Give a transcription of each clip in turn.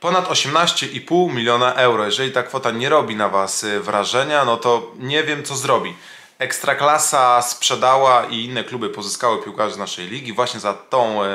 Ponad 18,5 miliona euro. Jeżeli ta kwota nie robi na Was y, wrażenia, no to nie wiem co zrobi. Ekstraklasa sprzedała i inne kluby pozyskały piłkarzy z naszej ligi właśnie za tą e,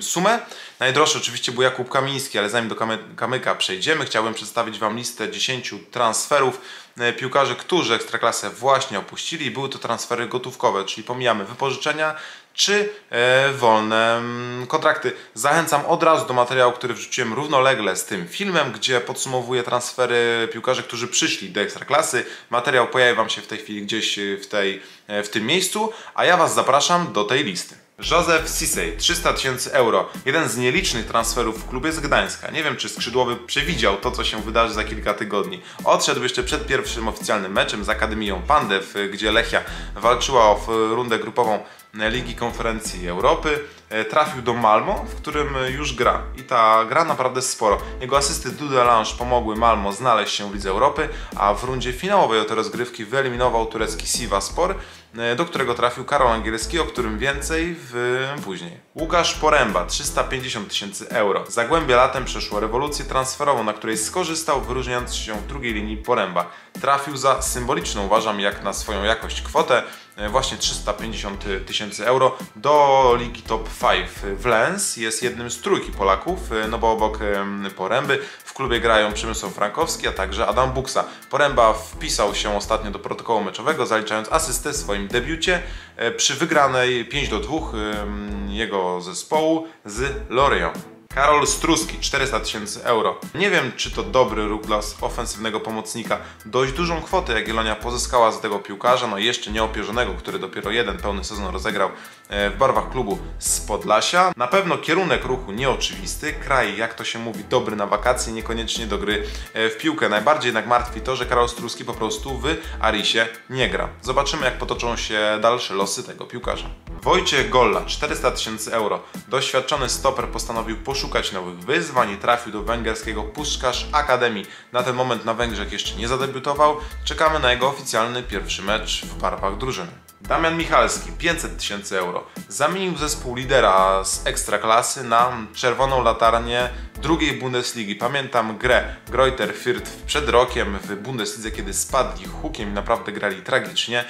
sumę. Najdroższy oczywiście był Jakub Kamiński, ale zanim do kamy, Kamyka przejdziemy, chciałbym przedstawić Wam listę 10 transferów e, piłkarzy, którzy Ekstraklasę właśnie opuścili. Były to transfery gotówkowe, czyli pomijamy wypożyczenia, czy e, wolne mm, kontrakty. Zachęcam od razu do materiału, który wrzuciłem równolegle z tym filmem, gdzie podsumowuję transfery piłkarzy, którzy przyszli do Ekstraklasy. Materiał pojawi Wam się w tej chwili gdzieś w, tej, e, w tym miejscu, a ja Was zapraszam do tej listy. Józef Sisej, 300 tysięcy euro. Jeden z nielicznych transferów w klubie z Gdańska. Nie wiem, czy skrzydłowy przewidział to, co się wydarzy za kilka tygodni. Odszedł jeszcze przed pierwszym oficjalnym meczem z Akademią Pandew, gdzie Lechia walczyła o rundę grupową Ligi Konferencji Europy. E, trafił do Malmo, w którym już gra. I ta gra naprawdę sporo. Jego asysty Dudelange pomogły Malmo znaleźć się w Lidze Europy, a w rundzie finałowej o te rozgrywki wyeliminował turecki Sivaspor, e, do którego trafił Karol Angielski, o którym więcej w... później. Łukasz Poręba, 350 tysięcy euro. Zagłębie latem przeszło rewolucję transferową, na której skorzystał, wyróżniając się w drugiej linii Poręba. Trafił za symboliczną, uważam, jak na swoją jakość kwotę, e, właśnie 350 tysięcy euro do Ligi Top 5 w Lens. Jest jednym z trójki Polaków, e, no bo obok Poręby w klubie grają Przemysław Frankowski, a także Adam Buksa. Poręba wpisał się ostatnio do protokołu meczowego, zaliczając asystę w swoim debiucie e, przy wygranej 5 do 2 jego zespołu z Lorient. Karol Struski, 400 tysięcy euro. Nie wiem, czy to dobry ruch dla ofensywnego pomocnika. Dość dużą kwotę Jagiellonia pozyskała z tego piłkarza, no jeszcze nieopierzonego, który dopiero jeden pełny sezon rozegrał e, w barwach klubu z Podlasia. Na pewno kierunek ruchu nieoczywisty, kraj, jak to się mówi, dobry na wakacje, niekoniecznie do gry e, w piłkę. Najbardziej jednak martwi to, że Karol Struski po prostu w Arisie nie gra. Zobaczymy, jak potoczą się dalsze losy tego piłkarza. Wojciech Golla, 400 tysięcy euro. Doświadczony stoper postanowił poszukać nowych wyzwań i trafił do węgierskiego Puszkarz Akademii. Na ten moment na Węgrzech jeszcze nie zadebiutował. Czekamy na jego oficjalny pierwszy mecz w barwach drużyny. Damian Michalski, 500 tysięcy euro. Zamienił zespół lidera z ekstraklasy na czerwoną latarnię drugiej Bundesligi. Pamiętam grę Greuter Fürth przed rokiem w Bundeslidze, kiedy spadli hukiem i naprawdę grali tragicznie.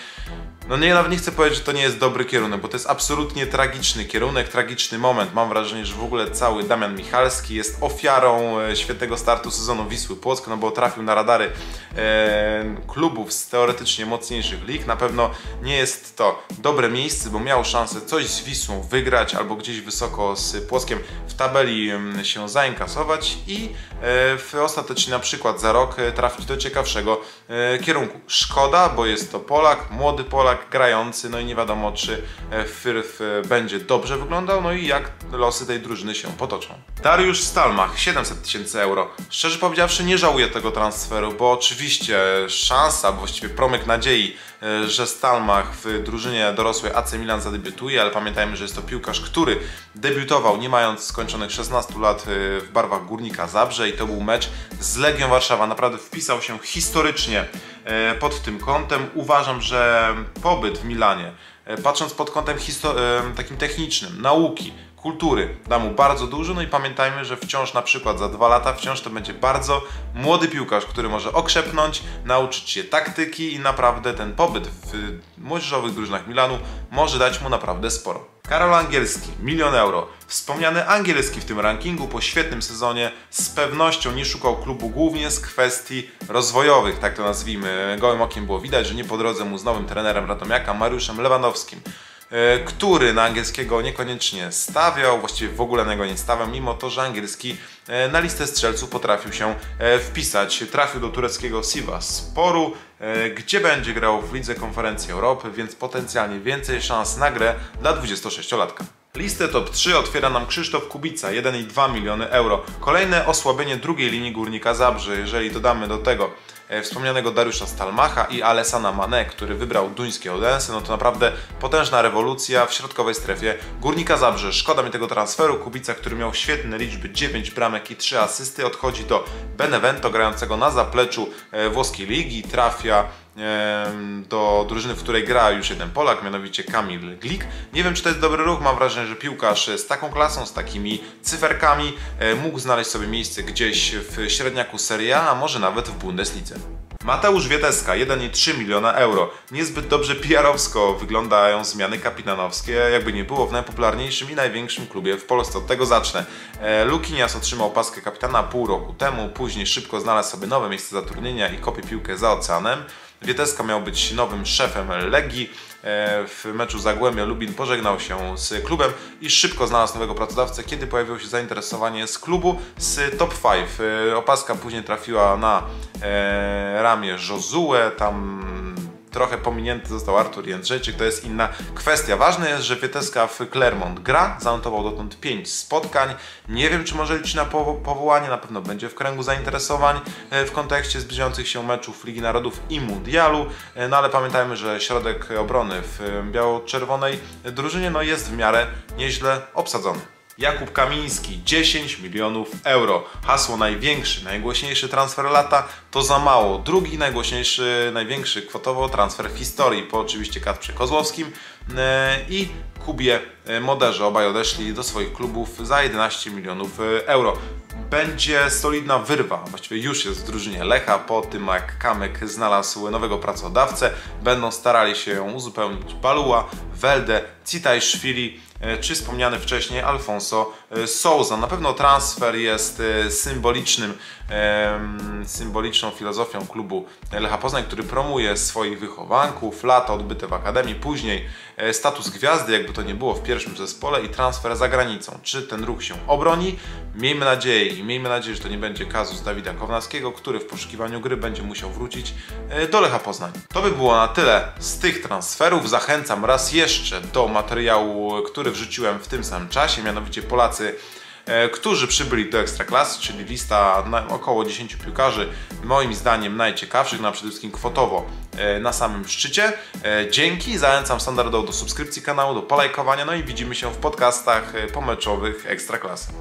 No nie, nawet nie chcę powiedzieć, że to nie jest dobry kierunek, bo to jest absolutnie tragiczny kierunek, tragiczny moment. Mam wrażenie, że w ogóle cały Damian Michalski jest ofiarą e, świetnego startu sezonu Wisły Płock, no bo trafił na radary e, klubów z teoretycznie mocniejszych lig. Na pewno nie jest to dobre miejsce, bo miał szansę coś z Wisłą wygrać albo gdzieś wysoko z Płockiem w tabeli się zainkasować i e, w ostatecznie na przykład za rok e, trafić do ciekawszego e, kierunku. Szkoda, bo jest to Polak, młody Polak, grający, no i nie wiadomo czy Fyrth będzie dobrze wyglądał, no i jak losy tej drużyny się potoczą. Dariusz Stalmach, 700 tysięcy euro. Szczerze powiedziawszy nie żałuję tego transferu, bo oczywiście szansa, właściwie promyk nadziei że Stalmach w drużynie dorosłej AC Milan zadebiutuje, ale pamiętajmy, że jest to piłkarz, który debiutował nie mając skończonych 16 lat e, w barwach Górnika Zabrze i to był mecz z Legią Warszawa. Naprawdę wpisał się historycznie e, pod tym kątem. Uważam, że pobyt w Milanie, patrząc pod kątem takim technicznym, nauki, kultury. Da mu bardzo dużo, no i pamiętajmy, że wciąż na przykład za dwa lata wciąż to będzie bardzo młody piłkarz, który może okrzepnąć, nauczyć się taktyki i naprawdę ten pobyt w młodzieżowych drużynach Milanu może dać mu naprawdę sporo. Karol Angielski, milion euro. Wspomniany Angielski w tym rankingu po świetnym sezonie z pewnością nie szukał klubu głównie z kwestii rozwojowych, tak to nazwijmy. Gołym okiem było widać, że nie po drodze mu z nowym trenerem Radomiaka, Mariuszem Lewandowskim. E, który na angielskiego niekoniecznie stawiał, właściwie w ogóle na niego nie stawiał, mimo to, że angielski e, na listę strzelców potrafił się e, wpisać. Trafił do tureckiego Sporu, gdzie będzie grał w Lidze Konferencji Europy, więc potencjalnie więcej szans na grę dla 26-latka. Listę top 3 otwiera nam Krzysztof Kubica, 1,2 miliony euro. Kolejne osłabienie drugiej linii Górnika Zabrze, jeżeli dodamy do tego E, wspomnianego Dariusza Stalmacha i Alessana Mane, który wybrał duńskie Odensy, no to naprawdę potężna rewolucja w środkowej strefie Górnika Zabrze. Szkoda mi tego transferu. Kubica, który miał świetne liczby, 9 bramek i 3 asysty, odchodzi do Benevento grającego na zapleczu e, włoskiej ligi, trafia do drużyny, w której gra już jeden Polak, mianowicie Kamil Glik. Nie wiem, czy to jest dobry ruch, mam wrażenie, że piłkarz z taką klasą, z takimi cyferkami e, mógł znaleźć sobie miejsce gdzieś w średniaku Serie A, a może nawet w Bundeslidze. Mateusz Wieteska, 1,3 miliona euro. Niezbyt dobrze PR-owsko wyglądają zmiany kapitanowskie, jakby nie było w najpopularniejszym i największym klubie w Polsce. Od tego zacznę. E, Lukinias otrzymał paskę kapitana pół roku temu, później szybko znalazł sobie nowe miejsce zatrudnienia i kopie piłkę za oceanem. Wieteska miał być nowym szefem Legii. E, W meczu Zagłębia Lubin pożegnał się z klubem i szybko znalazł nowego pracodawcę, kiedy pojawiło się zainteresowanie z klubu z top 5. E, Opaska później trafiła na e, ramię Josue, tam trochę pominięty został Artur Jędrzejczyk, to jest inna kwestia. Ważne jest, że Wieteska w Clermont gra, zanotował dotąd 5 spotkań. Nie wiem, czy może liczyć na powo- powołanie, na pewno będzie w kręgu zainteresowań e, w kontekście zbliżających się meczów Ligi Narodów i Mundialu, E, no ale pamiętajmy, że środek obrony w e, biało-czerwonej drużynie no, jest w miarę nieźle obsadzony. Jakub Kamiński 10 milionów euro. Hasło największy, najgłośniejszy transfer lata to za mało. Drugi najgłośniejszy, największy kwotowo transfer w historii, po oczywiście Kacprze Kozłowskim e, i Kubie e, Moderze. Obaj odeszli do swoich klubów za 11 milionów e, euro. Będzie solidna wyrwa, właściwie już jest w drużynie Lecha, po tym jak Kamek znalazł nowego pracodawcę. Będą starali się ją uzupełnić Balua, Welde, Citajszwili, czy wspomniany wcześniej Alfonso e, Souza. Na pewno transfer jest e, symbolicznym, symboliczną filozofią klubu Lecha Poznań, który promuje swoich wychowanków, lata odbyte w Akademii, później e, status gwiazdy, jakby to nie było w pierwszym zespole i transfer za granicą. Czy ten ruch się obroni? Miejmy nadzieję i miejmy nadzieję, że to nie będzie kazus Dawida Kownackiego, który w poszukiwaniu gry będzie musiał wrócić e, do Lecha Poznań. To by było na tyle z tych transferów. Zachęcam raz jeszcze do materiału, który wrzuciłem w tym samym czasie, mianowicie Polacy e, którzy przybyli do Ekstraklasy, czyli lista około 10 piłkarzy, moim zdaniem najciekawszych, na przede wszystkim kwotowo e, na samym szczycie. E, Dzięki, zachęcam standardowo do subskrypcji kanału, do polajkowania, no i widzimy się w podcastach pomeczowych Ekstraklasy.